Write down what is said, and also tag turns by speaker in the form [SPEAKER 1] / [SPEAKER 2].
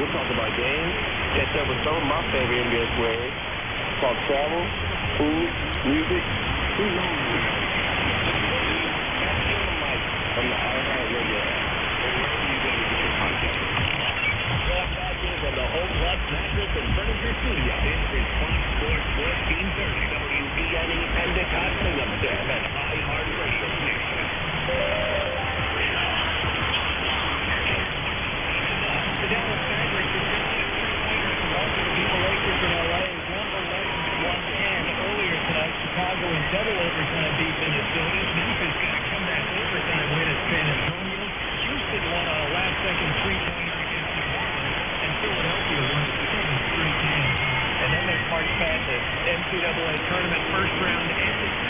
[SPEAKER 1] We'll talk about games, catch up with some of my favorite NBA players, talk travel, food, music,
[SPEAKER 2] NCAA tournament first round ended.